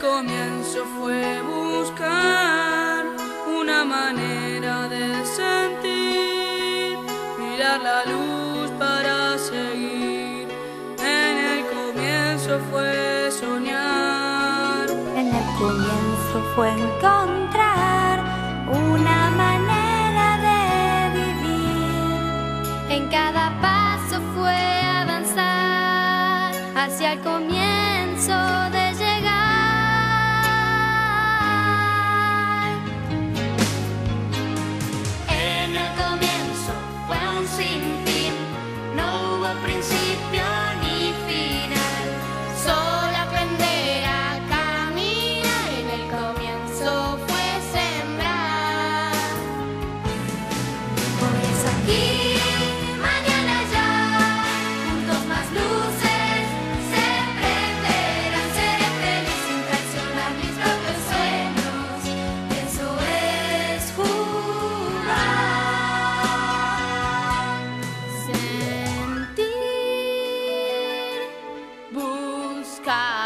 comienzo fue buscar una manera de sentir, mirar la luz para seguir. En el comienzo fue soñar. En el comienzo fue encontrar una manera de vivir. En cada paso fue avanzar hacia el comienzo side.